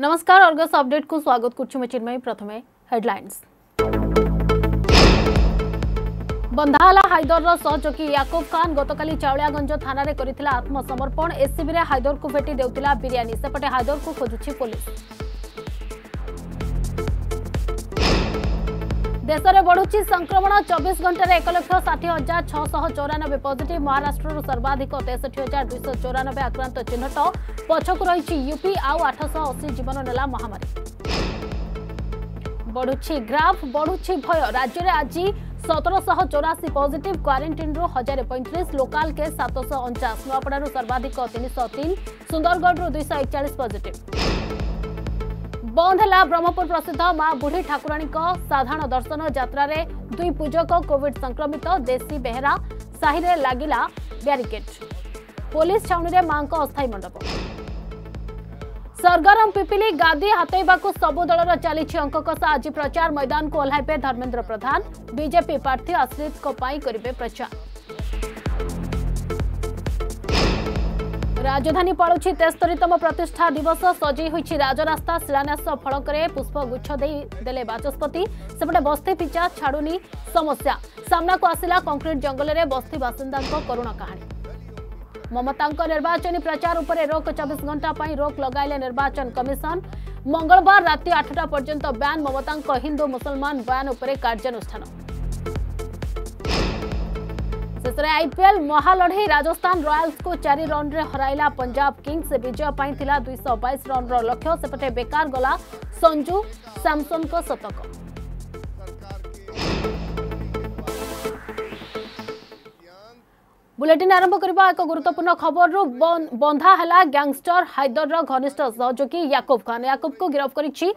नमस्कार Argus update को स्वागत करुँ चिन्मयी हेडलाइंस बंधाला हाइदर सहयोगी याकुब खान गतकाली चाउलियागंज थाना कर आत्मसमर्पण हाइदर को भेटी देरियानी सेपटे हाइदर को खोजुची पुलिस দেশে বড়ুচি সংক্রমণ চবিশ ঘণ্টার এক লক্ষ ষাঠিয়ে হাজার ছশ চৌরানবে পজিটিভ মহারাষ্ট্রর সর্বাধিক তেষঠি হাজার দুইশ চৌরানবে আক্রান্ত চিহ্নট পছকু রয়েছে ইউপি আঠশ অশী জীবন নেলা মহামারী বড়ুচি গ্রাফ বড়ুচি ভয় রাজ্যের আজি সতেরশহ চৌরাশি পজিটিভ কোয়ারেটিন্রু হাজার পঁয়ত্রিশ লোকাল কেস সাতশ অঞ্চাশ নুয়াপড়ার সর্বাধিক তিনশহ তিন সুন্দরগড় দুইশ একচাশ পজিটিভ बंद है ब्रह्मपुर प्रसिद्ध मां बुढ़ी ठाकुराणी साधारण दर्शन जित्रा दुई पूजक कोविड संक्रमित देशी बेहरा साहि लगला ब्यारिकेड पुलिस छाउणी में मां अस्थायी मंडप सरगरम पिपिली गादी हतैवाक सबु दल चली अंककषा आज प्रचार मैदान को ओह्लैबे धर्मेन्द्र प्रधान बीजेपी प्रार्थी आश्रित करे प्रचार राजधानी पड़ुँ तेस्तरीतम प्रतिष्ठा दिवस सजी राजरास्ता शिलान्यास फलक पुष्पगुच्छ देचस्पति सेपटे बस्ती पिचा छाड़ी समस्या सामना को आसला कंक्रीट जंगल में बस्ती बासिंदा करुणा कहानी ममता निर्वाचन प्रचार उपर रोक चबीस घंटा रोक लगे निर्वाचन कमिशन मंगलवार रात आठटा पर्यंत ब्यान ममता हिंदू मुसलमान बयान उपर कार्यानुषान ଶେଷରେ ଆଇପିଏଲ୍ ମହାଲଢ଼େଇ ରାଜସ୍ଥାନ ରୟାଲ୍ସକୁ ଚାରି ରନ୍ରେ ହରାଇଲା ପଞ୍ଜାବ କିଙ୍ଗସ୍ ବିଜୟ ପାଇଁ ଥିଲା ଦୁଇଶହ ବାଇଶ ରନ୍ର ଲକ୍ଷ୍ୟ ସେପଟେ ବେକାର ଗଲା ସଞ୍ଜୁ ସାମସନଙ୍କ ଶତକ ବୁଲେଟିନ୍ ଆରମ୍ଭ କରିବା ଏକ ଗୁରୁତ୍ୱପୂର୍ଣ୍ଣ ଖବରରୁ ବନ୍ଧା ହେଲା ଗ୍ୟାଙ୍ଗଷ୍ଟର ହାଇଦରର ଘନିଷ୍ଠ ସହଯୋଗୀ ୟାକୁବ ଖାନ୍ ୟାକୁବକୁ ଗିରଫ କରିଛି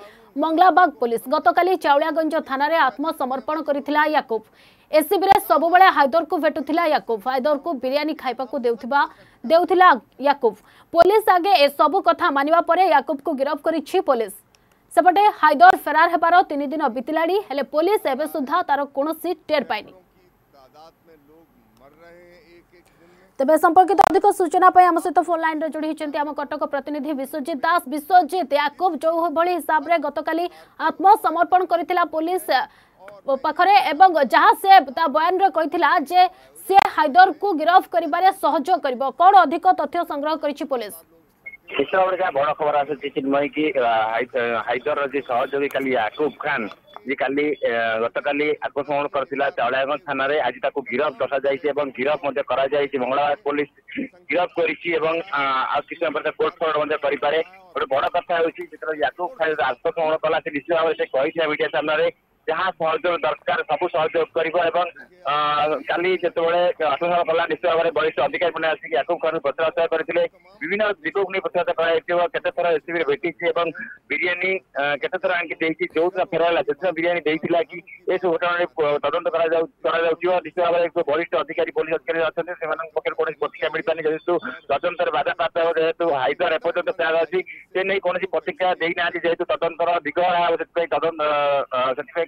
ମଙ୍ଗଲାବାଗ ପୋଲିସ ଗତକାଲି ଚାଉଳିଆଗଞ୍ଜ ଥାନାରେ ଆତ୍ମସମର୍ପଣ କରିଥିଲା ୟାକୁବ ଏସ୍ସିବିରେ ସବୁବେଳେ ହାଇଦରକୁ ଭେଟୁଥିଲା ୟାକୁବ ହାଇଦରକୁ ବିରିୟାନୀ ଖାଇବାକୁ ଦେଉଥିବା ଦେଉଥିଲା ୟାକୁବ ପୋଲିସ ଆଗେ ଏସବୁ କଥା ମାନିବା ପରେ ୟାକୁବକୁ ଗିରଫ କରିଛି ପୋଲିସ ସେପଟେ ହାଇଦର ଫେରାର ହେବାର ତିନି ଦିନ ବିତିଲାଣି ହେଲେ ପୋଲିସ ଏବେ ସୁଦ୍ଧା ତାର କୌଣସି ଟେର ପାଇନି ତେବେ ସମ୍ପର୍କିତ ଅଧିକ ସୂଚନା ପାଇଁ ଆମ ସହିତ ଫୋନ୍ ଲାଇନ୍ରେ ଯୋଡ଼ି ହୋଇଛନ୍ତି ଆମ କଟକ ପ୍ରତିନିଧି ବିଶ୍ୱଜିତ ଦାସ ବିଶ୍ୱଜିତ ୟାକୁବ ଯେଉଁଭଳି ହିସାବରେ ଗତକାଲି ଆତ୍ମସମର୍ପଣ କରିଥିଲା ପୋଲିସ ପାଖରେ ଏବଂ ଯାହା ସେ ତା ବୟାନରେ କହିଥିଲା ଯେ ସେ ହାଇଦରକୁ ଗିରଫ କରିବାରେ ସହଯୋଗ କରିବ କଣ ଅଧିକ ତଥ୍ୟ ସଂଗ୍ରହ କରିଛି ପୋଲିସ ଶେଷ ଭାବରେ ଯାହା ବଡ ଖବର ଆସୁଛି ଚିନ୍ମୟ କି ହାଇଦର ର ଯିଏ ସହଯୋଗୀ କାଲି ୟାକୁବ ଖାନ ଯିଏ କାଲି ଗତକାଲି ଆକ୍ରମଣ କରିଥିଲା ଚାଉଳିଆଗଞ୍ଜ ଥାନାରେ ଆଜି ତାକୁ ଗିରଫ ଦର୍ଶାଯାଇଛି ଏବଂ ଗିରଫ ମଧ୍ୟ କରାଯାଇଛି ମଙ୍ଗଳବାର ପୋଲିସ ଗିରଫ କରିଛି ଏବଂ ଆଉ କିଛି ସମୟ ପରେ କୋର୍ଟ ଫୋର୍ଟ ମଧ୍ୟ କରିପାରେ ଗୋଟେ ବଡ କଥା ହେଉଛି ଯେତେବେଳେ ୟାକୁବ ଖାନ ଆତ୍ମକ୍ରମଣ କଲା ସେ ନିଶ୍ଚିତ ଭାବରେ ସେ କହିଥିଲା ମିଡିଆ ସାମ୍ନାରେ ᱡᱟᱦᱟᱸ ᱥᱚᱦᱡᱚᱨ ᱫᱟᱨᱠᱟᱨ ᱥᱟᱵᱩ ᱥᱚᱦᱡᱚᱜ ᱠᱟᱹᱨᱤᱵᱚ ᱟᱨ ᱠᱟᱞᱤ ᱡᱮᱛᱚᱵᱮ ᱟᱥᱚᱨ ᱠᱚᱞᱟ ᱱᱤᱥᱪᱚᱨ ᱵᱟᱨᱮ ᱵᱚᱨᱤᱥᱴ ᱟಧಿಕಾರಿ ᱢᱮᱱᱟᱜ ᱟᱥᱤ ᱠᱤ ᱭᱟᱠᱩᱵ ᱠᱷᱟᱱ ᱯᱚᱛᱨᱟ ᱚᱪᱚᱭ ᱠᱟᱹᱨᱤ ᱞᱮ ᱵᱤᱵᱤᱱᱟᱹ ᱡᱤᱠᱚᱜᱽᱱᱤ ᱯᱚᱛᱨᱟ ᱛᱟᱦᱮ ᱟᱭ ᱛᱮᱦᱚ ᱠᱮᱛᱮᱛᱟᱨᱟ ᱮᱥᱤᱵᱤ ᱨᱮ ᱵᱮᱴᱤ ᱪᱷᱤ ᱟᱨ ᱵᱤᱨᱭᱟᱱᱤ ᱠᱮᱛᱮᱛᱟᱨᱟ ᱟᱸᱠᱤ ᱛᱤᱱᱡᱤ ᱡᱚᱨ ᱨᱟ ᱯᱟᱨᱟᱭᱟ ᱥᱤᱪᱷᱟᱱ ᱵᱤᱨᱭᱟᱱᱤ ᱫ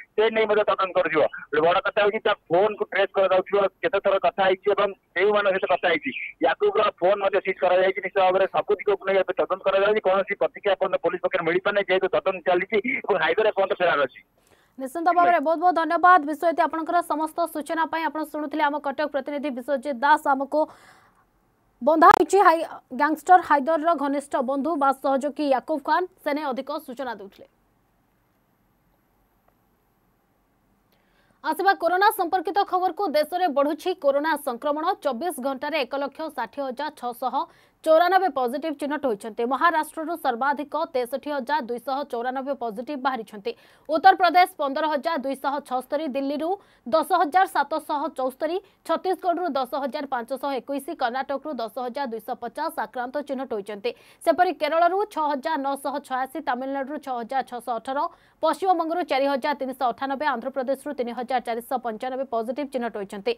से नहीं तदन कर बड़ कथा हूँ फोन को ट्रेस करते फोन सीज कर सबूत नहीं तदन कर कौन प्रतिक्रिया पुलिस पक्ष मिल पाने जेहतु तदन चली हाइदराबाद फेरार अच्छी निश्चित भाव में बहुत बहुत धन्यवाद विश्वजित आप समस्त सूचना शुणुते आम कटक प्रतिनिधि विश्वजित दास आमको बंधा हो गैंगस्टर हाइदर घनिष्ठ बंधु बा सहयोगी याकूब खान से अधिक सूचना दूसरे ଆସିବା କରୋନା ସମ୍ପର୍କିତ ଖବରକୁ ଦେଶରେ ବଢୁଛି କରୋନା ସଂକ୍ରମଣ ଚବିଶ ଘଣ୍ଟାରେ ଏକ ଲକ୍ଷ ଷାଠିଏ ହଜାର ଛଅଶହ ଚଉରାନବେ ପଜିଟିଭ୍ ଚିହ୍ନଟ ହୋଇଛନ୍ତି ମହାରାଷ୍ଟ୍ରରୁ ସର୍ବାଧିକ ତେଷଠି ହଜାର ଦୁଇଶହ ଚଉରାନବେ ପଜିଟିଭ୍ ବାହାରିଛନ୍ତି ଉତ୍ତରପ୍ରଦେଶ ପନ୍ଦର ହଜାର ଦୁଇଶହ ଛଅସ୍ତରୀ ଦିଲ୍ଲୀରୁ ଦଶ ହଜାର ସାତଶହ ଚଉସ୍ତରୀ ଛତିଶଗଡ଼ରୁ ଦଶ ହଜାର ପାଞ୍ଚଶହ ଏକୋଇଶ କର୍ଣ୍ଣାଟକରୁ ଦଶ ହଜାର ଦୁଇଶହ ପଚାଶ ଆକ୍ରାନ୍ତ ଚିହ୍ନଟ ହୋଇଛନ୍ତି ସେପରି କେରଳରୁ ଛଅ ହଜାର ନଅଶହ ଛୟାଅଶୀ ତାମିଲନାଡୁରୁ ଛଅ ହଜାର ଛଅଶହ ଅଠର ପଶ୍ଚିମବଙ୍ଗରୁ ଚାରି ହଜାର ତିନିଶହ ଅଠାନବେ ଆନ୍ଧ୍ରପ୍ରଦେଶରୁ ତିନି ହଜାର ଚାରିଶହ ପଞ୍ଚାନବେ ପଜିଟିଭ୍ ଚିହ୍ନଟ ହୋଇଛନ୍ତି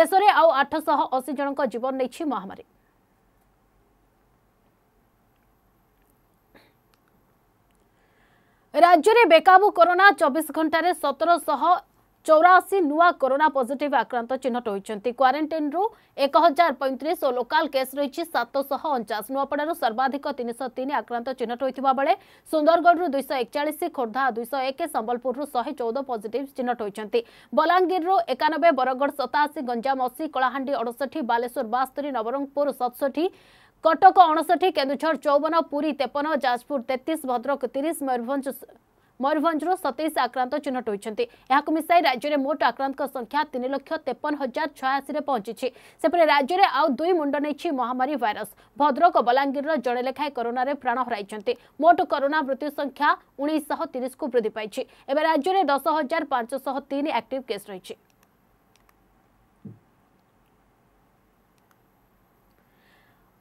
ଦେଶରେ ଆଉ ଆଠଶହ ଅଶୀ ଜଣଙ୍କ ଜୀବନ ନେଇଛି ମହାମାରୀ ରାଜ୍ୟରେ ବେକାବୁ କରୋନା ଚବିଶ ଘଣ୍ଟାରେ ସତରଶହ ଚଉରାଅଶୀ ନୂଆ କରୋନା ପଜିଟିଭ ଆକ୍ରାନ୍ତ ଚିହ୍ନଟ ହୋଇଛନ୍ତି କ୍ୱାରେଣ୍ଟାଇନ୍ରୁ ଏକ ହଜାର ପଇଁତିରିଶ ଓ ଲୋକାଲ କେସ୍ ରହିଛି ସାତଶହ ଅଣଚାଶ ନୂଆପଡ଼ାରୁ ସର୍ବାଧିକ ତିନିଶହ ତିନି ଆକ୍ରାନ୍ତ ଚିହ୍ନଟ ହୋଇଥିବା ବେଳେ ସୁନ୍ଦରଗଡ଼ରୁ ଦୁଇଶହ ଏକଚାଳିଶ ଖୋର୍ଦ୍ଧା ଦୁଇଶହ ଏକ ସମ୍ବଲପୁରରୁ ଶହେ ଚଉଦ ପଜିଟିଭ ଚିହ୍ନଟ ହୋଇଛନ୍ତି ବଲାଙ୍ଗୀରରୁ ଏକାନବେ ବରଗଡ଼ ସତାଅଶୀ ଗଞ୍ଜାମ ଅଶୀ କଳାହାଣ୍ଡି ଅଡ଼ଷଠି ବାଲେଶ୍ୱର ବାସ୍ତରୀ ନବରଙ୍ଗପୁର ସତଷଠି କଟକ ଅଣଷଠି କେନ୍ଦୁଝର ଚଉବନ ପୁରୀ ତେପନ ଯାଜପୁର ତେତିଶ ଭଦ୍ରକ ତିରିଶ ମୟୂରଭଞ୍ଜ ମୟୂରଭଞ୍ଜରୁ ସତେଇଶ ଆକ୍ରାନ୍ତ ଚିହ୍ନଟ ହୋଇଛନ୍ତି ଏହାକୁ ମିଶାଇ ରାଜ୍ୟରେ ମୋଟ ଆକ୍ରାନ୍ତଙ୍କ ସଂଖ୍ୟା ତିନି ଲକ୍ଷ ତେପନ ହଜାର ଛୟାଅଶୀରେ ପହଞ୍ଚିଛି ସେପରି ରାଜ୍ୟରେ ଆଉ ଦୁଇ ମୁଣ୍ଡ ନେଇଛି ମହାମାରୀ ଭାଇରସ୍ ଭଦ୍ରକ ଓ ବଲାଙ୍ଗୀରର ଜଣେ ଲେଖାଏଁ କରୋନାରେ ପ୍ରାଣ ହରାଇଛନ୍ତି ମୋଟ କରୋନା ମୃତ୍ୟୁ ସଂଖ୍ୟା ଉଣେଇଶହ ତିରିଶକୁ ବୃଦ୍ଧି ପାଇଛି ଏବେ ରାଜ୍ୟରେ ଦଶ ହଜାର ପାଞ୍ଚଶହ ତିନି ଆକ୍ଟିଭ୍ କେସ୍ ରହିଛି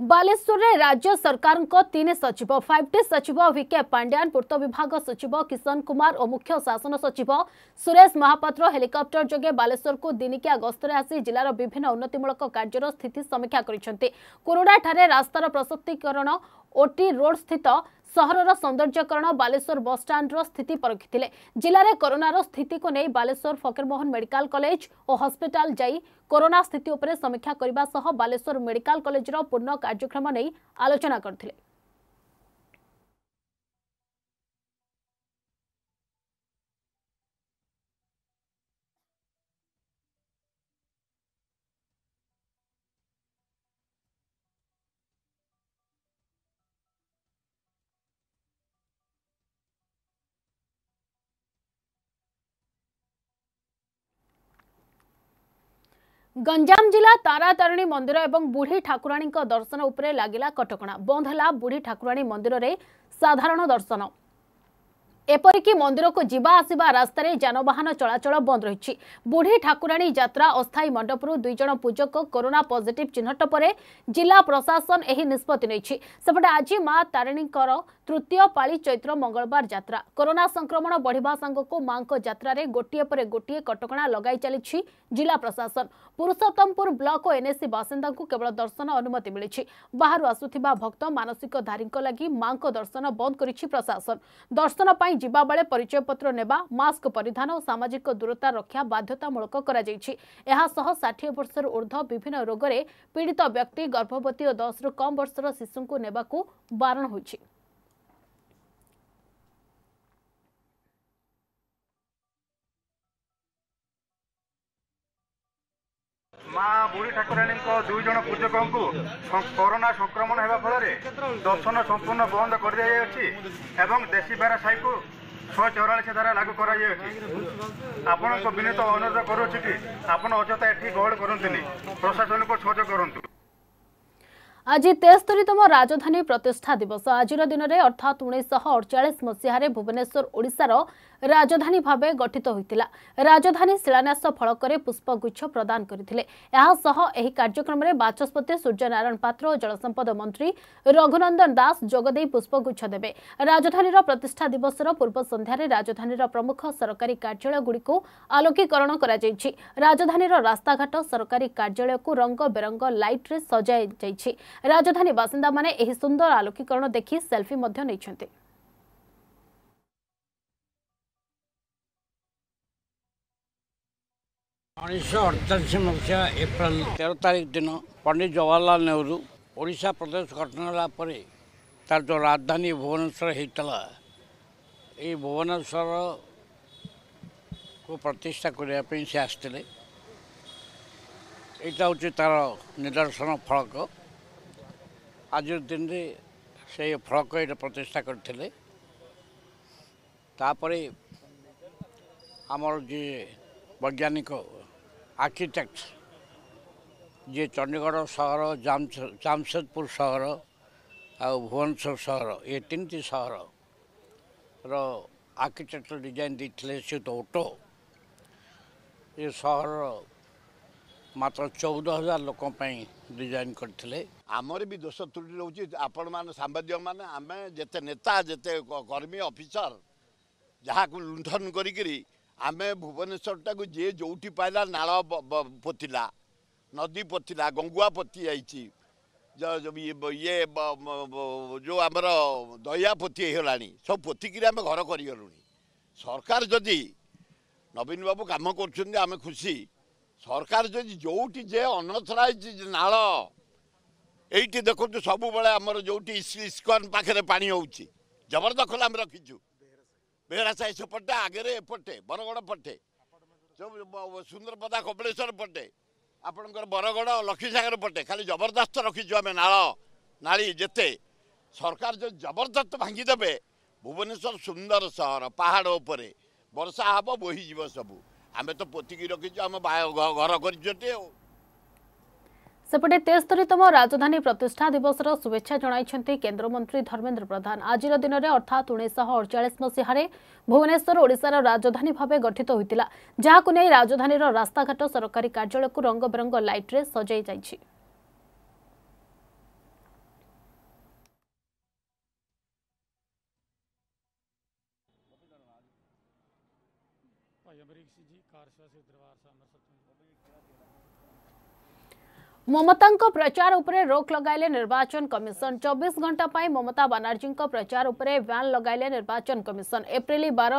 ବାଲେଶ୍ୱରରେ ରାଜ୍ୟ ସରକାରଙ୍କ ତିନି ସଚିବ ଫାଇଭ୍ ଟି ସଚିବ ଭିକେ ପାଣ୍ଡିଆନ ପୂର୍ତ୍ତ ବିଭାଗ ସଚିବ କିଶନ କୁମାର ଓ ମୁଖ୍ୟ ଶାସନ ସଚିବ ସୁରେଶ ମହାପାତ୍ର ହେଲିକପ୍ଟର ଯୋଗେ ବାଲେଶ୍ୱରକୁ ଦିନିକିଆ ଗସ୍ତରେ ଆସି ଜିଲ୍ଲାର ବିଭିନ୍ନ ଉନ୍ନତିମୂଳକ କାର୍ଯ୍ୟର ସ୍ଥିତି ସମୀକ୍ଷା କରିଛନ୍ତି କୋରଡ଼ାଠାରେ ରାସ୍ତାର ପ୍ରଶସ୍ତିକରଣ ଓଟି ରୋଡ୍ ସ୍ଥିତ ସହରର ସୌନ୍ଦର୍ଯ୍ୟକରଣ ବାଲେଶ୍ୱର ବସ୍ଷ୍ଟାଣ୍ଡର ସ୍ଥିତି ପରଖିଥିଲେ ଜିଲ୍ଲାରେ କରୋନାର ସ୍ଥିତିକୁ ନେଇ ବାଲେଶ୍ୱର ଫକୀରମୋହନ ମେଡିକାଲ କଲେଜ ଓ ହସ୍ପିଟାଲ ଯାଇ କରୋନା ସ୍ଥିତି ଉପରେ ସମୀକ୍ଷା କରିବା ସହ ବାଲେଶ୍ୱର ମେଡିକାଲ କଲେଜର ପୂର୍ଣ୍ଣ କାର୍ଯ୍ୟକ୍ରମ ନେଇ ଆଲୋଚନା କରିଥିଲେ ଗଞ୍ଜାମ ଜିଲ୍ଲା ତାରାତାରିଣୀ ମନ୍ଦିର ଏବଂ ବୁଢ଼ୀ ଠାକୁରାଣୀଙ୍କ ଦର୍ଶନ ଉପରେ ଲାଗିଲା କଟକଣା ବନ୍ଦ ହେଲା ବୁଢ଼ୀ ଠାକୁରାଣୀ ମନ୍ଦିରରେ ସାଧାରଣ ଦର୍ଶନ ଏପରିକି ମନ୍ଦିରକୁ ଯିବା ଆସିବା ରାସ୍ତାରେ ଯାନବାହନ ଚଳାଚଳ ବନ୍ଦ ରହିଛି ବୁଢ଼ୀ ଠାକୁରାଣୀ ଯାତ୍ରା ଅସ୍ଥାୟୀ ମଣ୍ଡପରୁ ଦୁଇ ଜଣ ପୂଜକ କରୋନା ପଜିଟିଭ୍ ଚିହ୍ନଟ ପରେ ଜିଲ୍ଲା ପ୍ରଶାସନ ଏହି ନିଷ୍ପତ୍ତି ନେଇଛି ସେପଟେ ଆଜି ମା' ତାରିଣୀଙ୍କର ତୃତୀୟ ପାଳି ଚୈତ୍ର ମଙ୍ଗଳବାର ଯାତ୍ରା କରୋନା ସଂକ୍ରମଣ ବଢ଼ିବା ସାଙ୍ଗକୁ ମାଙ୍କ ଯାତ୍ରାରେ ଗୋଟିଏ ପରେ ଗୋଟିଏ କଟକଣା ଲଗାଇ ଚାଲିଛି ଜିଲ୍ଲା ପ୍ରଶାସନ ପୁରୁଷୋତ୍ତମପୁର ବ୍ଲକ ଓ ଏନ୍ଏସି ବାସିନ୍ଦାଙ୍କୁ କେବଳ ଦର୍ଶନ ଅନୁମତି ମିଳିଛି ବାହାରୁ ଆସୁଥିବା ଭକ୍ତ ମାନସିକଧାରୀଙ୍କ ଲାଗି ମାଙ୍କ ଦର୍ଶନ ବନ୍ଦ କରିଛି ପ୍ରଶାସନ ଦର୍ଶନ ପାଇଁ ଯିବାବେଳେ ପରିଚୟପତ୍ର ନେବା ମାସ୍କ ପରିଧାନ ଓ ସାମାଜିକ ଦୂରତା ରକ୍ଷା ବାଧ୍ୟତାମୂଳକ କରାଯାଇଛି ଏହାସହ ଷାଠିଏ ବର୍ଷରୁ ଉର୍ଦ୍ଧ୍ୱ ବିଭିନ୍ନ ରୋଗରେ ପୀଡ଼ିତ ବ୍ୟକ୍ତି ଗର୍ଭବତୀ ଓ ଦଶରୁ କମ୍ ବର୍ଷର ଶିଶୁଙ୍କୁ ନେବାକୁ ବାରଣ ହୋଇଛି মা ବୁଢ଼ୀ ଠାକୁରାଣୀଙ୍କ ଦୁଇ ଜଣ ପୂଜକଙ୍କୁ କରୋନା ସଂକ୍ରମଣ ହେବା ଫଳରେ ଦର୍ଶନ ସମ୍ପୂର୍ଣ୍ଣ ବନ୍ଦ କରିଦିଆଯାଇଛି ଏବଂ ଦେଶୀବାରା ସାହିକୁ ଶହେ ଚଉରାଳିଶ ଧାରା ଲାଗୁ କରାଯାଇଛି ଆପଣଙ୍କ ବିନୀତ ଅନୁରୋଧ କରୁଅଛି କି ଆପଣ ଅଯଥା ଏଠି ଗହଳ କରନ୍ତୁନି ପ୍ରଶାସନକୁ ସହଯୋଗ କରନ୍ତୁ ଆଜି ତେସ୍ତରୀତମ ରାଜଧାନୀ ପ୍ରତିଷ୍ଠା ଦିବସ ଆଜିର ଦିନରେ ଅର୍ଥାତ୍ ଉଣେଇଶହ ଅଡ଼ଚାଳିଶ ମସିହାରେ ଭୁବନେଶ୍ୱର ଓଡ଼ିଶାର ରାଜଧାନୀ ଭାବେ ଗଠିତ ହୋଇଥିଲା ରାଜଧାନୀ ଶିଳାନ୍ୟାସ ଫଳକରେ ପୁଷ୍ପଗୁଚ୍ଛ ପ୍ରଦାନ କରିଥିଲେ ଏହାସହ ଏହି କାର୍ଯ୍ୟକ୍ରମରେ ବାଚସ୍ପତି ସୂର୍ଯ୍ୟନାରାୟଣ ପାତ୍ର ଓ ଜଳସମ୍ପଦ ମନ୍ତ୍ରୀ ରଘୁନନ୍ଦନ ଦାସ ଯୋଗଦେଇ ପୁଷ୍ପଗୁଚ୍ଛ ଦେବେ ରାଜଧାନୀର ପ୍ରତିଷ୍ଠା ଦିବସର ପୂର୍ବ ସନ୍ଧ୍ୟାରେ ରାଜଧାନୀର ପ୍ରମୁଖ ସରକାରୀ କାର୍ଯ୍ୟାଳୟଗୁଡ଼ିକୁ ଆଲୋକୀକରଣ କରାଯାଇଛି ରାଜଧାନୀର ରାସ୍ତାଘାଟ ସରକାରୀ କାର୍ଯ୍ୟାଳୟକୁ ରଙ୍ଗ ବେରଙ୍ଗ ଲାଇଟ୍ରେ ସଜାଯାଇଛି ରାଜଧାନୀ ବାସିନ୍ଦାମାନେ ଏହି ସୁନ୍ଦର ଆଲୋକୀକରଣ ଦେଖି ସେଲ୍ଫି ମଧ୍ୟ ନେଇଛନ୍ତି ଉଣେଇଶହ ଅଠଚାଳିଶ ମସିହା ଏପ୍ରିଲ ତେର ତାରିଖ ଦିନ ପଣ୍ଡିତ ଜବାହରଲାଲ ନେହେରୁ ଓଡ଼ିଶା ପ୍ରଦେଶ ଗଠନ ହେଲା ପରେ ତାର ଯେଉଁ ରାଜଧାନୀ ଭୁବନେଶ୍ୱର ହୋଇଥିଲା ଏଇ ଭୁବନେଶ୍ୱରକୁ ପ୍ରତିଷ୍ଠା କରିବା ପାଇଁ ସେ ଆସିଥିଲେ ଏଇଟା ହେଉଛି ତା'ର ନିଦର୍ଶନ ଫଳକ ଆଜିର ଦିନରେ ସେ ଫଳକ ଏଇଟା ପ୍ରତିଷ୍ଠା କରିଥିଲେ ତାପରେ ଆମର ଯିଏ ବୈଜ୍ଞାନିକ ଆର୍କିଟେକ୍ଟ ଯିଏ ଚଣ୍ଡିଗଡ଼ ସହର ଜାମସେଦପୁର ସହର ଆଉ ଭୁବନେଶ୍ୱର ସହର ଏ ତିନିଟି ସହରର ଆର୍କିଟେକ୍ଚର ଡିଜାଇନ୍ ଦେଇଥିଲେ ସେ ତ ଓଟୋ ଏ ସହରର ମାତ୍ର ଚଉଦ ହଜାର ଲୋକ ପାଇଁ ଡିଜାଇନ୍ କରିଥିଲେ ଆମର ବି ଦୋଷ ତ୍ରୁଟି ରହୁଛି ଆପଣମାନେ ସାମ୍ବାଦିକମାନେ ଆମେ ଯେତେ ନେତା ଯେତେ କର୍ମୀ ଅଫିସର ଯାହାକୁ ଲୁଣ୍ଠନ କରିକିରି ଆମେ ଭୁବନେଶ୍ୱରଟାକୁ ଯିଏ ଯେଉଁଠି ପାଇଲା ନାଳ ପୋତିଲା ନଦୀ ପୋତିଲା ଗଙ୍ଗୁଆ ପୋତି ଯାଇଛି ଇଏ ଯେଉଁ ଆମର ଦହିଆ ପୋତି ହେଇଗଲାଣି ସବୁ ପୋତିକିରି ଆମେ ଘର କରିଗଲୁଣି ସରକାର ଯଦି ନବୀନ ବାବୁ କାମ କରୁଛନ୍ତି ଆମେ ଖୁସି ସରକାର ଯଦି ଯେଉଁଠି ଯେ ଅନଥରା ହେଇଛି ନାଳ ଏଇଠି ଦେଖନ୍ତୁ ସବୁବେଳେ ଆମର ଯେଉଁଠି ଇସ୍କନ୍ ପାଖରେ ପାଣି ହେଉଛି ଜବରଦଖଲ ଆମେ ରଖିଛୁ बेहुरा साइड पटे आगरे पटे बरगड पटे सुन्दरपदा कपडेश्वर पटे आप बरगड लक्षीसगर पट्टे खाली जबरदस्त रकिछु अब नाला नाली जे सरकार जबरदस्त भाँगिदेवे भुवनेश्वर सुन्दर सहर पाहाड परे बर्षा हे बोस आमे त पोतिक रकिछु बाय घर गरिचोटि ସେପଟେ ତେସ୍ତରୀତମ ରାଜଧାନୀ ପ୍ରତିଷ୍ଠା ଦିବସର ଶୁଭେଚ୍ଛା ଜଣାଇଛନ୍ତି କେନ୍ଦ୍ରମନ୍ତ୍ରୀ ଧର୍ମେନ୍ଦ୍ର ପ୍ରଧାନ ଆଜିର ଦିନରେ ଅର୍ଥାତ୍ ଉଣେଇଶହ ଅଡ଼ଚାଳିଶ ମସିହାରେ ଭୁବନେଶ୍ୱର ଓଡ଼ିଶାର ରାଜଧାନୀ ଭାବେ ଗଠିତ ହୋଇଥିଲା ଯାହାକୁ ନେଇ ରାଜଧାନୀର ରାସ୍ତାଘାଟ ସରକାରୀ କାର୍ଯ୍ୟାଳୟକୁ ରଙ୍ଗବେରଙ୍ଗ ଲାଇଟ୍ରେ ସଜାଇ ଯାଇଛି ਅਮਰੀਕ ਸਿੰਘ ਜੀ ਕਾਰਸਵਾਸੀ ਦਰਬਾਰ ਸਾਹਿਬ ਅੰਮ੍ਰਿਤਸਰ ममता प्रचार उपर रोक लगे निर्वाचन कमिशन चौबीस घंटा पर ममता बानाजी प्रचार उपर व्यान लगे निर्वाचन कमिशन एप्रिल बार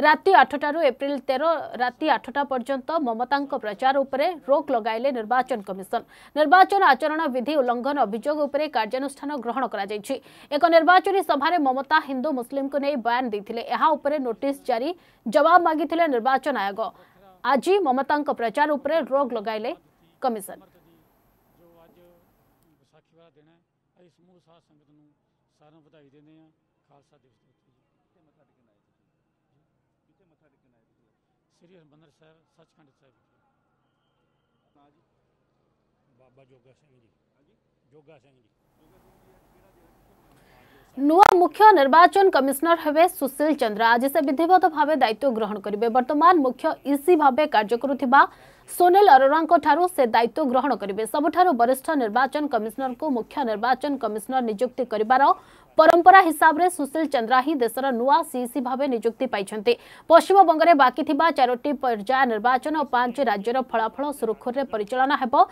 राति आठटू एप्रिल तेर राति आठटा पर्यंत ममता प्रचार उपर रोक लगे निर्वाचन कमिशन निर्वाचन आचरण विधि उल्लंघन अभोग कार्यानुष्ठान ग्रहण कर एक निर्वाचन सभा में ममता हिंदू मुसलिम को नहीं बयान देते यहपर नोटिस जारी जवाब मांगी निर्वाचन आयोग आज ममता प्रचार उपर रोक लगे कमिशन देने नुआ मुख्य निर्वाचन कमिश्नर हे सुशील चंद्र आज से विधिवत भाव दायित्व ग्रहण करेंगे वर्तमान मुख्य इसी भाव कार्य कर सुनील अरोरा से दायित्व ग्रहण करेंगे सबुठ वरिष्ठ निर्वाचन कमिश्नर को मुख्य निर्वाचन कमिश्नर निजुक्ति कर परंपरा हिसाब से सुशील चंद्रा ही देशर नुआ सीसी भाव निजुक्ति पाई पश्चिमबंग में बाकी चारो पर्याय निर्वाचन और पांच राज्यर फलाफल सुरखुरी परिचालना हो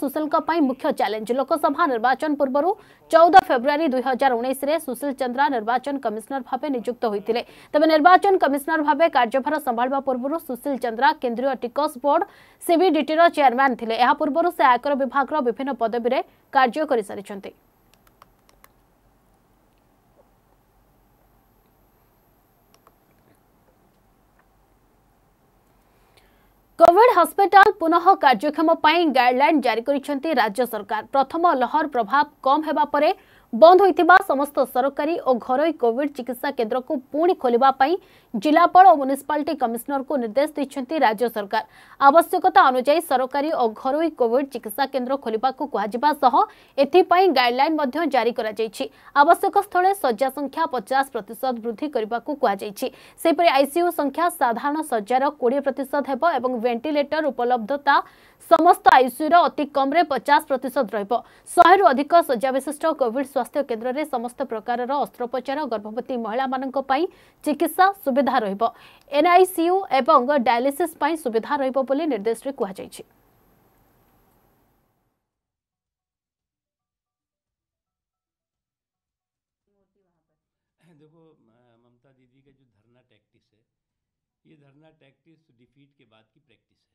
सुशील मुख्य चैलेंज लोकसभा निर्वाचन पूर्व चौदह फेब्रुआरी दुई हजार उन्नीस सुशील चंद्रा निर्वाचन कमिशनर भाव निजुक्त होते तेज निर्वाचन कमिशनर भाव कार्यभार संभाल पूर्व सुशील चंद्रा केन्द्रीय टिकस बोर्ड सीबीडीटर चेयरमैन थे पूर्व से आयकर विभाग विभिन्न पदवी में कार्य कर सारी କୋଭିଡ୍ ହସ୍ପିଟାଲ ପୁନଃ କାର୍ଯ୍ୟକ୍ଷମ ପାଇଁ ଗାଇଡ୍ଲାଇନ୍ ଜାରି କରିଛନ୍ତି ରାଜ୍ୟ ସରକାର ପ୍ରଥମ ଲହର ପ୍ରଭାବ କମ୍ ହେବା ପରେ बंद हो समस्त सरकारी और घर कोविड चिकित्सा केन्द्र को पुणि खोलने जिलापा और म्यूनिशपाल कमिशनर को निर्देश देखते राज्य सरकार आवश्यकता अनुजाई सरकारी और घर कोविड चिकित्सा केन्द्र खोल गाइडलैन जारी आवश्यक स्थल शज्ञा संख्या पचास प्रतिशत वृद्धि करने को आईसीयू संख्या साधारण शज्ञार कोड़े प्रतिशत हो भेटिलेटर उपलब्धता समस्त आईसीयू अति पचास प्रतिशत रहा शहे अधिक शज्ञा विशिष्ट कोविड ସ୍ୱାସ୍ଥ୍ୟ କେନ୍ଦ୍ରରେ ସମସ୍ତ ପ୍ରକାରର ଅସ୍ତ୍ରୋପଚାର ଗର୍ଭବତୀ ମହିଳାମାନଙ୍କ ପାଇଁ ଚିକିତ୍ସା ସୁବିଧା ରହିବ ଏନ୍ଆଇସିୟୁ ଏବଂ ଡାୟାଲିସିସ୍ ପାଇଁ ସୁବିଧା ରହିବ ବୋଲି ନିର୍ଦ୍ଦେଶରେ କୁହାଯାଇଛି देखो ममता दीदी का जो धरना टैक्टिस है ये धरना टैक्टिस डिफीट के बाद की प्रैक्टिस है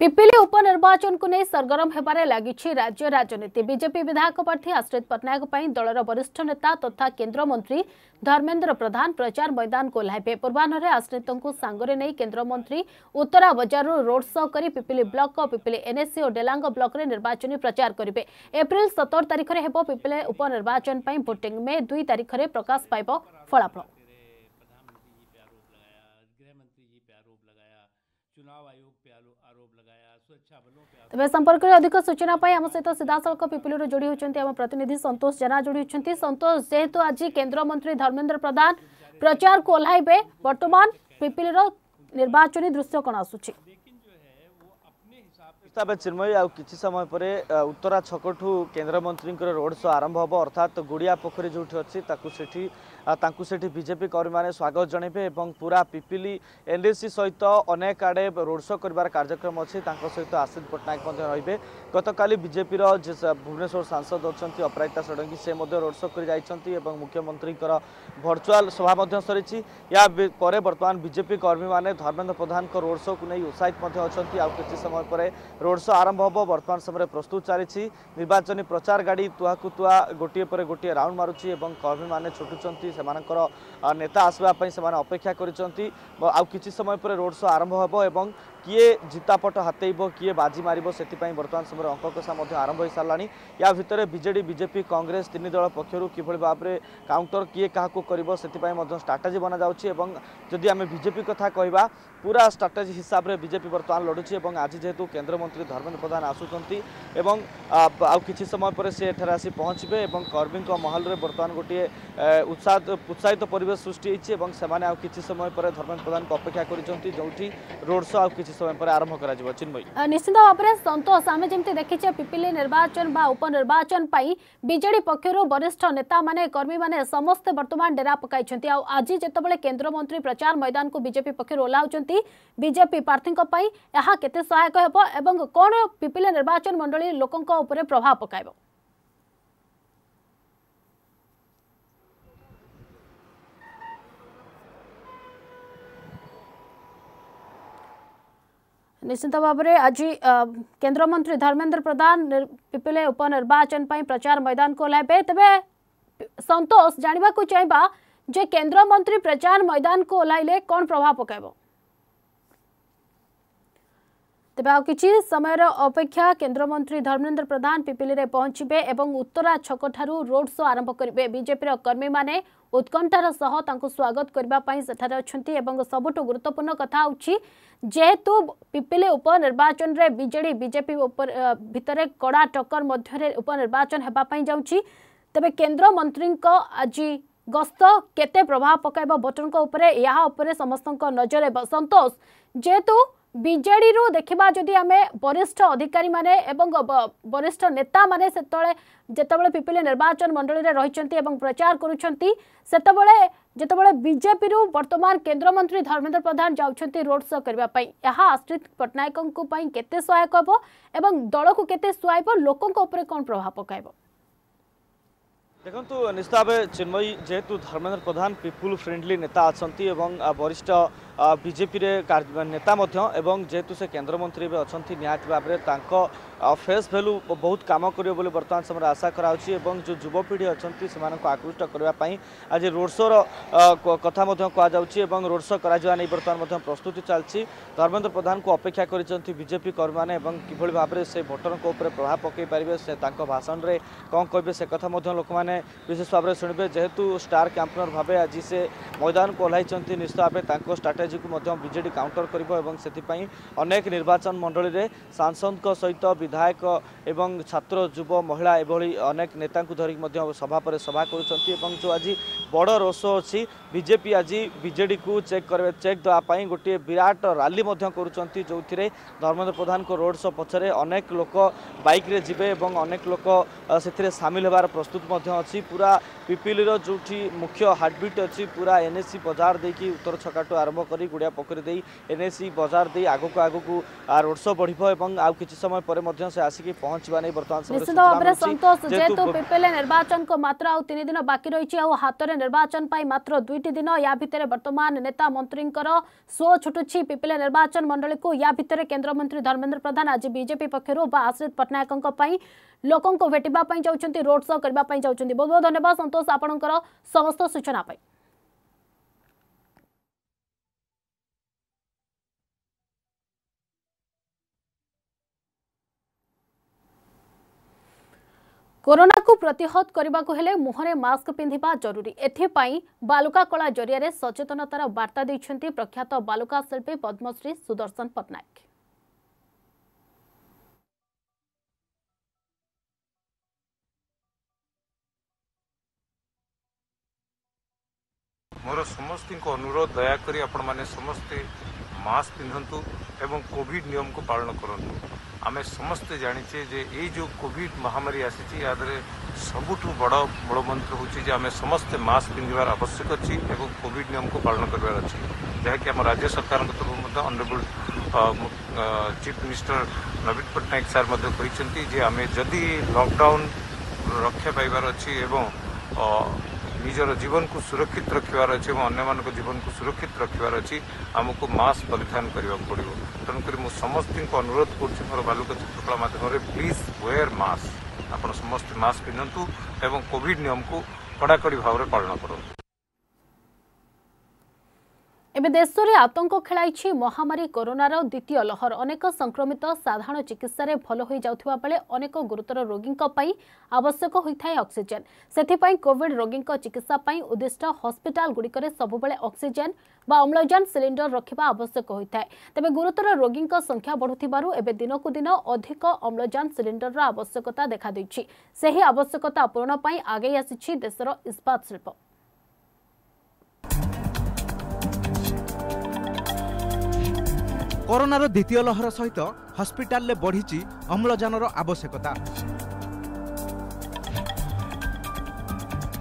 पिपिली उपनिर्वाचन को नहीं सरगरम होबार लगी राज्य राजनीति बीजेपी विधायक प्रार्थी आश्रित पट्टनायक दलर वरिष्ठ नेता तथा तो मंत्री धर्मेन्द्र प्रधान प्रचार मैदान को ओह्लैबे पूर्वाह आश्रित सांगे नहीं केन्द्रमंत्री उत्तरा बजार रोड शो कर पिपिली ब्लक पिपिली एनएससी और डेलांग ब्लक में निर्वाचन प्रचार करेंगे एप्रिल सतर तारीख में हो पिपिली उपनिर्वाचन भोटिंग मे दुई तारीख में प्रकाश पाव फलाफल তবে সম্পর্ক অধিক সূচনা আম সহ সিধাসলখ পিপুলু যোড়ি হচ্ছেন আমার প্রতিনিধি সন্তোষ জেনা যোড়ি হচ্ছেন সন্তোষ যেহেতু আজ কেন্দ্রমন্ত্রী ধর্মেন্দ্র প্রধান প্রচার ওহ্লাইবে বর্তমান পিপিলির নির্বাচনী দৃশ্য কণ আসুচি তবে চিন্ময়ী আউ কিছু সময় পরে উত্তরা ছকঠু কেন্দ্রমন্ত্রীঙ্কর রোড শো আরম্ভ হব অর্থাৎ গুড়িয়া পোখরী যেটি অছি তাকে সেটি ତାଙ୍କୁ ସେଠି ବିଜେପି କର୍ମୀମାନେ ସ୍ୱାଗତ ଜଣାଇବେ ଏବଂ ପୁରା ପିପିଲି ଏନ୍ଡିସି ସହିତ ଅନେକ ଆଡ଼େ ରୋଡ୍ ଶୋ କରିବାର କାର୍ଯ୍ୟକ୍ରମ ଅଛି ତାଙ୍କ ସହିତ ଆଶିତ ପଟ୍ଟନାୟକ ମଧ୍ୟ ରହିବେ ଗତକାଲି ବିଜେପିର ଭୁବନେଶ୍ୱର ସାଂସଦ ଅଛନ୍ତି ଅପରାଜିତା ଷଡ଼ଙ୍ଗୀ ସେ ମଧ୍ୟ ରୋଡ୍ ଶୋ କରି ଯାଇଛନ୍ତି ଏବଂ ମୁଖ୍ୟମନ୍ତ୍ରୀଙ୍କର ଭର୍ଚୁଆଲ ସଭା ମଧ୍ୟ ସରିଛି ଏହା ପରେ ବର୍ତ୍ତମାନ ବିଜେପି କର୍ମୀମାନେ ଧର୍ମେନ୍ଦ୍ର ପ୍ରଧାନଙ୍କ ରୋଡ୍ ଶୋକୁ ନେଇ ଉତ୍ସାହିତ ମଧ୍ୟ ଅଛନ୍ତି ଆଉ କିଛି ସମୟ ପରେ ରୋଡ୍ ଶୋ ଆରମ୍ଭ ହେବ ବର୍ତ୍ତମାନ ସମୟରେ ପ୍ରସ୍ତୁତ ଚାଲିଛି ନିର୍ବାଚନୀ ପ୍ରଚାର ଗାଡ଼ି ତୁହାକୁ ତୁହା ଗୋଟିଏ ପରେ ଗୋଟିଏ ରାଉଣ୍ଡ ମାରୁଛି ଏବଂ କର୍ମୀମାନେ ଛୁଟୁଛନ୍ତି ସେମାନଙ୍କର ନେତା ଆସିବା ପାଇଁ ସେମାନେ ଅପେକ୍ଷା କରିଛନ୍ତି ଆଉ କିଛି ସମୟ ପରେ ରୋଡ଼ ଶୋ ଆରମ୍ଭ ହେବ ଏବଂ କିଏ ଜିତାପଟ ହାତେଇବ କିଏ ବାଜି ମାରିବ ସେଥିପାଇଁ ବର୍ତ୍ତମାନ ସମୟରେ ଅଙ୍କ କଷା ମଧ୍ୟ ଆରମ୍ଭ ହୋଇସାରିଲାଣି ୟା ଭିତରେ ବିଜେଡ଼ି ବିଜେପି କଂଗ୍ରେସ ତିନି ଦଳ ପକ୍ଷରୁ କିଭଳି ଭାବରେ କାଉଣ୍ଟର କିଏ କାହାକୁ କରିବ ସେଥିପାଇଁ ମଧ୍ୟ ଷ୍ଟ୍ରାଟାଜି ବନାଯାଉଛି ଏବଂ ଯଦି ଆମେ ବିଜେପି କଥା କହିବା ପୁରା ଷ୍ଟ୍ରାଟାଜି ହିସାବରେ ବିଜେପି ବର୍ତ୍ତମାନ ଲଢ଼ୁଛି ଏବଂ ଆଜି ଯେହେତୁ କେନ୍ଦ୍ରମନ୍ତ୍ରୀ ଧର୍ମେନ୍ଦ୍ର ପ୍ରଧାନ ଆସୁଛନ୍ତି ଏବଂ ଆଉ କିଛି ସମୟ ପରେ ସେ ଏଠାରେ ଆସି ପହଞ୍ଚିବେ ଏବଂ କର୍ମୀଙ୍କ ମହଲରେ ବର୍ତ୍ତମାନ ଗୋଟିଏ ଉତ୍ସାହିତ ଉତ୍ସାହିତ ପରିବେଶ ସୃଷ୍ଟି ହୋଇଛି ଏବଂ ସେମାନେ ଆଉ କିଛି ସମୟ ପରେ ଧର୍ମେନ୍ଦ୍ର ପ୍ରଧାନଙ୍କୁ ଅପେକ୍ଷା କରିଛନ୍ତି ଯେଉଁଠି ରୋଡ୍ ଶୋ ଆଉ କିଛି ᱥᱚᱢᱚᱭ ᱯᱚᱨᱮ ᱟᱨᱦᱚᱢᱚ ᱠᱟᱨᱟᱡᱤᱵᱚ ᱪᱤᱱᱵᱟᱭ ᱱᱤᱥᱪᱤᱱᱛᱟ ᱵᱟᱯᱨᱮ ᱥᱚᱱᱛᱚᱥ ᱟᱢᱮ ᱡᱮᱢᱛᱮ ᱫᱮᱠᱷᱤ ᱪᱮ ᱯᱤᱯᱤᱞᱮ ᱱির্বাচন ᱵᱟ ᱩᱯᱚᱱ ᱱির্বাচন ᱯᱟᱭ ᱵᱤᱡᱟᱹᱰᱤ ᱯᱟᱠᱷᱨᱚ ᱵᱚᱨᱤᱥᱴᱷᱚ ᱱᱮᱛᱟ ᱢᱟᱱᱮ ᱜᱟᱨᱢᱤ ᱢᱟᱱᱮ ᱥᱚᱢᱚᱥᱛᱮ ᱵᱟᱨᱛᱢᱟᱱ ᱰᱮᱨᱟ ᱯᱚᱠᱟᱭ ᱪᱷᱟᱱᱛᱤ ᱟᱨ ᱟᱡᱤ ᱡᱮᱛᱚᱵᱚᱞᱮ ᱠᱮᱱᱫᱨᱚ ᱢᱚᱱᱛᱨᱤ ᱯᱨᱚᱪᱟᱨ ᱢᱟᱭᱫᱟᱱ ᱠᱚ ᱵᱤᱡᱮᱯᱤ ᱯᱟᱠᱷᱨᱚ ᱚᱞᱟᱣ ᱪᱷᱟ निश्चित भाव में आज मंत्री धर्मेन्द्र प्रधान पिपिले उपनिर्वाचन प्रचार मैदान को ओह्लैबे तबे संतोष जानवाक चाहिए जे केन्द्र मंत्री प्रचार मैदान को ओह्लैले कौन प्रभाव पकड़ तेज आ कि समय अपेक्षा केन्द्रमंत्री धर्मेन्द्र प्रधान पिपिली में पहुंचे और उत्तरा छक रोड शो आरंभ करेंगे बीजेपी कर्मी मैंने उत्कंठार स्वागत करने अच्छा सबुठ गुरुत्वपूर्ण कथा जेहेतु पिपिली उपनिर्वाचन में विजे बीजेपी भितर कड़ा टक्कर मध्य उपनिर्वाचन होगापी जा तेज केन्द्रमंत्री आज गस्त के प्रभाव पकड़ भोटर उपरे समस्त नजर सतोष जेहेतु ବିଜେଡ଼ିରୁ ଦେଖିବା ଯଦି ଆମେ ବରିଷ୍ଠ ଅଧିକାରୀମାନେ ଏବଂ ବରିଷ୍ଠ ନେତାମାନେ ସେତେବେଳେ ଯେତେବେଳେ ପିପିଲି ନିର୍ବାଚନ ମଣ୍ଡଳୀରେ ରହିଛନ୍ତି ଏବଂ ପ୍ରଚାର କରୁଛନ୍ତି ସେତେବେଳେ ଯେତେବେଳେ ବିଜେପିରୁ ବର୍ତ୍ତମାନ କେନ୍ଦ୍ରମନ୍ତ୍ରୀ ଧର୍ମେନ୍ଦ୍ର ପ୍ରଧାନ ଯାଉଛନ୍ତି ରୋଡ୍ ଶୋ କରିବା ପାଇଁ ଏହା ଆଶ୍ରିତ ପଟ୍ଟନାୟକଙ୍କ ପାଇଁ କେତେ ସହାୟକ ହେବ ଏବଂ ଦଳକୁ କେତେ ସୁହାଇବ ଲୋକଙ୍କ ଉପରେ କ'ଣ ପ୍ରଭାବ ପକାଇବ ଦେଖନ୍ତୁ ନିଶ୍ଚିତ ଭାବେ ଚିନ୍ମୟୀ ଯେହେତୁ ଧର୍ମେନ୍ଦ୍ର ପ୍ରଧାନ ପିପୁଲ ଫ୍ରେଣ୍ଡଲି ନେତା ଅଛନ୍ତି ଏବଂ ବରିଷ୍ଠ ବିଜେପିରେ ନେତା ମଧ୍ୟ ଏବଂ ଯେହେତୁ ସେ କେନ୍ଦ୍ରମନ୍ତ୍ରୀ ଏବେ ଅଛନ୍ତି ନିହାତି ଭାବରେ ତାଙ୍କ ଫେସ୍ ଭ୍ୟାଲୁ ବହୁତ କାମ କରିବ ବୋଲି ବର୍ତ୍ତମାନ ସମୟରେ ଆଶା କରାଯାଉଛି ଏବଂ ଯେଉଁ ଯୁବପିଢ଼ି ଅଛନ୍ତି ସେମାନଙ୍କୁ ଆକୃଷ୍ଟ କରିବା ପାଇଁ ଆଜି ରୋଡ୍ ଶୋ'ର କଥା ମଧ୍ୟ କୁହାଯାଉଛି ଏବଂ ରୋଡ୍ ଶୋ କରାଯିବା ନେଇ ବର୍ତ୍ତମାନ ମଧ୍ୟ ପ୍ରସ୍ତୁତି ଚାଲିଛି ଧର୍ମେନ୍ଦ୍ର ପ୍ରଧାନଙ୍କୁ ଅପେକ୍ଷା କରିଛନ୍ତି ବିଜେପି କର୍ମୀମାନେ ଏବଂ କିଭଳି ଭାବରେ ସେ ଭୋଟରଙ୍କ ଉପରେ ପ୍ରଭାବ ପକାଇ ପାରିବେ ସେ ତାଙ୍କ ଭାଷଣରେ କ'ଣ କହିବେ ସେ କଥା ମଧ୍ୟ ଲୋକମାନେ ବିଶେଷ ଭାବରେ ଶୁଣିବେ ଯେହେତୁ ଷ୍ଟାର କ୍ୟାମ୍ପନର ଭାବେ ଆଜି ସେ ମଇଦାନକୁ ଓହ୍ଲାଇଛନ୍ତି ନିଶ୍ଚିତ ଭାବେ ତାଙ୍କ ଷ୍ଟ୍ରାଟେଜି କୁ ମଧ୍ୟ ବିଜେଡି କାଉଣ୍ଟର କରିବ ଏବଂ ସେଥିପାଇଁ ଅନେକ ନିର୍ବାଚନ ମଣ୍ଡଳୀରେ ସାଂସଦଙ୍କ ସହିତ ବିଧାୟକ ଏବଂ ଛାତ୍ର ଯୁବ ମହିଳା ଏଭଳି ଅନେକ ନେତାଙ୍କୁ ଧରିକି ମଧ୍ୟ ସଭା ପରେ ସଭା କରୁଛନ୍ତି ଏବଂ ଯେଉଁ ଆଜି ବଡ଼ ରୋଷ ଅଛି ବିଜେପି ଆଜି ବିଜେଡ଼ିକୁ ଚେକ୍ କରିବା ଚେକ୍ ଦେବା ପାଇଁ ଗୋଟିଏ ବିରାଟ ରାଲି ମଧ୍ୟ କରୁଛନ୍ତି ଯେଉଁଥିରେ ଧର୍ମେନ୍ଦ୍ର ପ୍ରଧାନଙ୍କ ରୋଡ଼ ଶୋ ପଛରେ ଅନେକ ଲୋକ ବାଇକ୍ରେ ଯିବେ ଏବଂ ଅନେକ ଲୋକ ସେଥିରେ ସାମିଲ ହେବାର ପ୍ରସ୍ତୁତ ମଧ୍ୟ ଅଛି ପୁରା ପିପିଲିର ଯେଉଁଠି ମୁଖ୍ୟ ହାର୍ଟବିଟ୍ ଅଛି ପୁରା ଏନ୍ଏସ୍ସି ବଜାର ଦେଇକି ଉତ୍ତର ଛକାଠୁ ଆରମ୍ଭ କରି କରି ଗୁଡ଼ିଆ ପୋଖରୀ ଦେଇ ଏନ୍ଏସି ବଜାର ଦେଇ ଆଗକୁ ଆଗକୁ ରୋଡ୍ ଶୋ ବଢ଼ିବ ଏବଂ ଆଉ କିଛି ସମୟ ପରେ ମଧ୍ୟ ସେ ଆସିକି ପହଞ୍ଚିବା ନେଇ ବର୍ତ୍ତମାନ ନିଶ୍ଚିତ ଭାବରେ ସନ୍ତୋଷ ଯେହେତୁ ପିପିଲେ ନିର୍ବାଚନକୁ ମାତ୍ର ଆଉ ତିନି ଦିନ ବାକି ରହିଛି ଆଉ ହାତରେ ନିର୍ବାଚନ ପାଇଁ ମାତ୍ର ଦୁଇଟି ଦିନ ୟା ଭିତରେ ବର୍ତ୍ତମାନ ନେତା ମନ୍ତ୍ରୀଙ୍କର ସୋ ଛୁଟୁଛି ପିପିଲେ ନିର୍ବାଚନ ମଣ୍ଡଳୀକୁ ୟା ଭିତରେ କେନ୍ଦ୍ରମନ୍ତ୍ରୀ ଧର୍ମେନ୍ଦ୍ର ପ୍ରଧାନ ଆଜି ବିଜେପି ପକ୍ଷରୁ ବା ଆଶ୍ରିତ ପଟ୍ଟନାୟକଙ୍କ ପାଇଁ ଲୋକଙ୍କୁ ଭେଟିବା ପାଇଁ ଯାଉଛନ୍ତି ରୋଡ୍ ଶୋ କରିବା ପାଇଁ ଯାଉଛନ୍ତି ବହୁତ ବହୁତ ଧନ୍ୟବାଦ ସନ୍ତୋଷ ଆପଣଙ୍କର ସମସ୍ତ ସୂଚନା ପାଇଁ କରୋନାକୁ ପ୍ରତିହତ କରିବାକୁ ହେଲେ ମୁହଁରେ ମାସ୍କ ପିନ୍ଧିବା ଜରୁରୀ ଏଥିପାଇଁ ବାଲୁକା କଳା ଜରିଆରେ ସଚେତନତାର ବାର୍ତ୍ତା ଦେଇଛନ୍ତି ପ୍ରଖ୍ୟାତ ବାଲୁକା ଶିଳ୍ପୀ ପଦ୍ମଶ୍ରୀ ସୁଦର୍ଶନ ପଟ୍ଟନାୟକ ମୋର ସମସ୍ତଙ୍କ ଅନୁରୋଧ ଦୟାକରି ଆପଣମାନେ ସମସ୍ତେ ମାସ୍କ ପିନ୍ଧନ୍ତୁ ଏବଂ କୋଭିଡ୍ ନିୟମକୁ ପାଳନ କରନ୍ତୁ आम समस्ते जाचे जे ये जो कोविड महामारी आसी सब बड़ मूलमंत्र होमें समस्ते मस्क पिंधार आवश्यक अच्छी और कोविड नियम को पालन करार अच्छी जहाँकि आम राज्य सरकार तरफ honourable chief minister Naveen Patnaik सारे आम जदि लकडाउन रक्षा पाइबार अच्छी ନିଜର ଜୀବନକୁ ସୁରକ୍ଷିତ ରଖିବାର ଅଛି ଏବଂ ଅନ୍ୟମାନଙ୍କ ଜୀବନକୁ ସୁରକ୍ଷିତ ରଖିବାର ଅଛି ଆମକୁ ମାସ୍କ ପରିଧାନ କରିବାକୁ ପଡ଼ିବ ତେଣୁକରି ମୁଁ ସମସ୍ତଙ୍କୁ ଅନୁରୋଧ କରୁଛି ମୋର ବାଲୁକ ଚିତ୍ରକଳା ମାଧ୍ୟମରେ ପ୍ଲିଜ୍ ୱେୟାର ମାସ୍କ ଆପଣ ସମସ୍ତେ ମାସ୍କ ପିନ୍ଧନ୍ତୁ ଏବଂ କୋଭିଡ଼ ନିୟମକୁ କଡ଼ାକଡ଼ି ଭାବରେ ପାଳନ କରନ୍ତୁ ଏବେ ଦେଶରେ ଆତଙ୍କ ଖେଳାଇଛି ମହାମାରୀ କରୋନାର ଦ୍ୱିତୀୟ ଲହର ଅନେକ ସଂକ୍ରମିତ ସାଧାରଣ ଚିକିତ୍ସାରେ ଭଲ ହୋଇଯାଉଥିବା ବେଳେ ଅନେକ ଗୁରୁତର ରୋଗୀଙ୍କ ପାଇଁ ଆବଶ୍ୟକ ହୋଇଥାଏ ଅକ୍ସିଜେନ୍ ସେଥିପାଇଁ କୋଭିଡ୍ ରୋଗୀଙ୍କ ଚିକିତ୍ସା ପାଇଁ ଉଦ୍ଦିଷ୍ଟ ହସ୍ପିଟାଲଗୁଡ଼ିକରେ ସବୁବେଳେ ଅକ୍ସିଜେନ୍ ବା ଅମ୍ଳଜାନ ସିଲିଣ୍ଡର ରଖିବା ଆବଶ୍ୟକ ହୋଇଥାଏ ତେବେ ଗୁରୁତର ରୋଗୀଙ୍କ ସଂଖ୍ୟା ବଢ଼ୁଥିବାରୁ ଏବେ ଦିନକୁ ଦିନ ଅଧିକ ଅମ୍ଳଜାନ ସିଲିଣ୍ଡରର ଆବଶ୍ୟକତା ଦେଖାଦେଇଛି ସେହି ଆବଶ୍ୟକତା ପୂରଣ ପାଇଁ ଆଗେଇ ଆସିଛି ଦେଶର ଇସ୍ପାତ ଶିଳ୍ପ କରୋନାର ଦ୍ୱିତୀୟ ଲହର ସହିତ ହସ୍ପିଟାଲରେ ବଢ଼ିଛି ଅମ୍ଳଜାନର ଆବଶ୍ୟକତା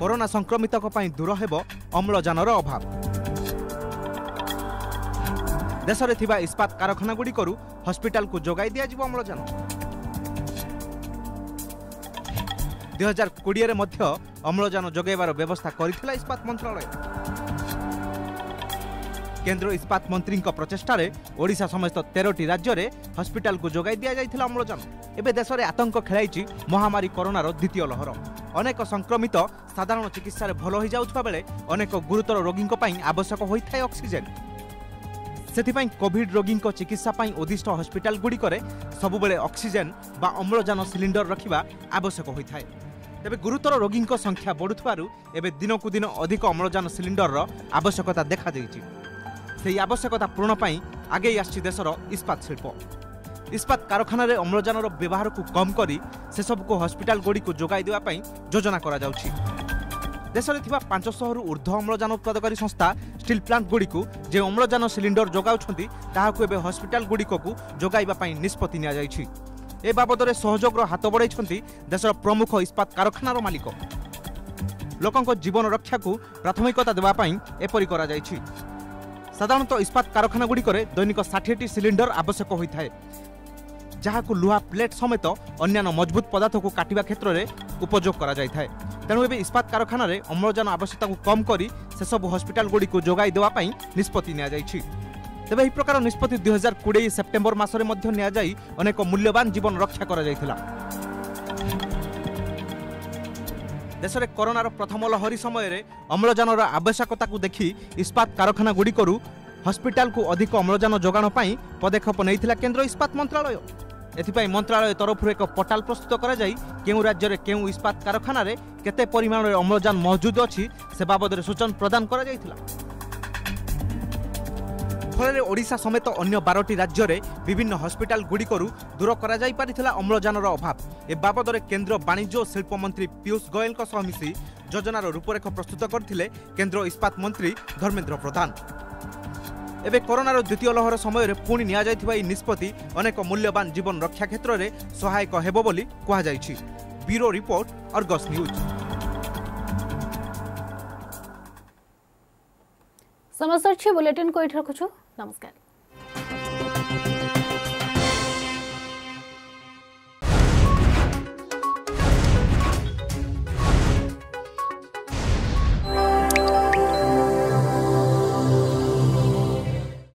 କରୋନା ସଂକ୍ରମିତଙ୍କ ପାଇଁ ଦୂର ହେବ ଅମ୍ଳଜାନର ଅଭାବ ଦେଶରେ ଥିବା ଇସ୍ପାତ କାରଖାନାଗୁଡ଼ିକରୁ ହସ୍ପିଟାଲକୁ ଯୋଗାଇ ଦିଆଯିବ ଅମ୍ଳଜାନ ଦୁଇହଜାର କୋଡ଼ିଏରେ ମଧ୍ୟ ଅମ୍ଳଜାନ ଯୋଗାଇବାର ବ୍ୟବସ୍ଥା କରିଥିଲା ଇସ୍ପାତ ମନ୍ତ୍ରଣାଳୟ কেন্দ্র ইস্পাত মন্ত্রী প্রচেষ্টার ওড়শা সমেত তেরোটি রাজ্যের হসপিটাল যোগাই দিয়া অম্লজান এবে দেশের আতঙ্ক খেলাইছি মহামারী করোনার দ্বিতীয় লহর অনেক সংক্রমিত সাধারণ চিকিৎসার ভাল হয়ে যাওয়া বেড়ে অনেক গুরুতর রোগী আবশ্যক হয়ে থাকে অক্সিজেন ସେଥିପାଇଁ କୋଭିଡ୍ ରୋଗୀଙ୍କ ଚିକିତ୍ସା ପାଇଁ ଉଦ୍ଦିଷ୍ଟ অক্সিজেন ସବୁବେଳେ ଅକ୍ସିଜେନ୍ ବା ଅମ୍ଳଜାନ আবশ্যক ରଖିବା ଆବଶ୍ୟକ ହୋଇଥାଏ ତେବେ ଗୁରୁତର ରୋଗୀଙ୍କ ସଂଖ୍ୟା ବଢ଼ୁଥିବାରୁ ଏବେ ଦିନକୁ ଦିନ ଅଧିକ ଅମ୍ଳଜାନ ସିଲିଣ୍ଡରର ଆବଶ୍ୟକତା ଦେଖାଦେଇଛି সেই আবশ্যকতা পূরণ পাই আগেই আসছি দেশর ইস্পাত শিল্প ইস্পাত কারখানার অম্লজানর ব্যবহারকে কম করে সেসবুক হসপিটাল গুড়ি যোগাই দেওয়া যোজনা করা যাচ্ছে দেশে থাকা পাঁচশহরু ঊর্ধ্ব অম্লজান উৎপাদকারী সংস্থা ଷ୍ଟିଲ୍ ପ୍ଲାଣ୍ଟଗୁଡ଼ିକୁ ଯେ ଅମ୍ଳଜାନ ସିଲିଣ୍ଡର ଯୋଗାଉଛନ୍ତି ତାହାକୁ ଏବେ ହସ୍ପିଟାଲଗୁଡ଼ିକକୁ ଯୋଗାଇବା ପାଇଁ ନିଷ୍ପତ୍ତି ନିଆଯାଇଛି ଏ ବାବଦରେ ସହଯୋଗର ହାତ ବଢ଼ାଇଛନ୍ତି ଦେଶର ପ୍ରମୁଖ ଇସ୍ପାତ କାରଖାନାର ମାଲିକ ଲୋକଙ୍କ ଜୀବନ ରକ୍ଷାକୁ ପ୍ରାଥମିକତା ଦେବା ପାଇଁ ଏପରି କରାଯାଇଛି ସାଧାରଣତଃ ଇସ୍ପାତ କାରଖାନାଗୁଡ଼ିକରେ ଦୈନିକ ଷାଠିଏଟି ସିଲିଣ୍ଡର ଆବଶ୍ୟକ ହୋଇଥାଏ ଯାହାକୁ ଲୁହା ପ୍ଲେଟ୍ ସମେତ ଅନ୍ୟାନ୍ୟ ମଜବୁତ ପଦାର୍ଥକୁ କାଟିବା କ୍ଷେତ୍ରରେ ଉପଯୋଗ କରାଯାଇଥାଏ ତେଣୁ ଏବେ ଇସ୍ପାତ କାରଖାନାରେ ଅମ୍ଳଜାନ ଆବଶ୍ୟକତାକୁ କମ୍ କରି ସେସବୁ ହସ୍ପିଟାଲଗୁଡ଼ିକୁ ଯୋଗାଇ ଦେବା ପାଇଁ ନିଷ୍ପତ୍ତି ନିଆଯାଇଛି ତେବେ ଏହି ପ୍ରକାର ନିଷ୍ପତ୍ତି ଦୁଇହଜାର କୋଡ଼ିଏ ସେପ୍ଟେମ୍ବର ମାସରେ ମଧ୍ୟ ନିଆଯାଇ ଅନେକ ମୂଲ୍ୟବାନ ଜୀବନ ରକ୍ଷା କରାଯାଇଥିଲା দেশের করোনার প্রথম লহরি সময়ের অম্লজানর আবশ্যকতা দেখি ইস্পাত কারখানা গুড়িকর হসপিটাল অধিক অম্লজান যোগাণ পাই পদক্ষেপ নেই কেন্দ্র ইস্পাত মন্ত্রালয় এথিপাই মন্ত্রালয় তরফ এক পোর্টাল প্রস্তুত করা যাই কেউ রাজ্যের কেউ ইস্পাত কারখানার কেতে পরিমাণের অম্লজান মজুদ অছি সে বাবদরে সূচনা প্রদান করা যাই ফলে ওড়িশা সমেত অন্য বারোটি রাজ্যের বিভিন্ন হসপিটাল গুড়িকর দূর করা যাইপারিলা অম্লজানর অভাব এ বাবদরে কেন্দ্র বাণিজ্য ও শিল্পমন্ত্রী পীয়ূষ গোয়েলঙ্ সহ মিশি যোজনার রূপরেখ প্রস্তুত করে কেন্দ্র ইস্পাত মন্ত্রী ধর্মেন্দ্র প্রধান এবে করোনার দ্বিতীয় লহর সময়ের পুঁ নিয়া এই নিষ্পতি অনেক মূল্যবান জীবন রক্ষা ক্ষেত্রে সহায়ক হব বলে কুহযাই ব্যুরো রিপোর্ট অর্গস নিউজ समाचार बुलेटिन को ये रखुଛୁ നമസ്കാരം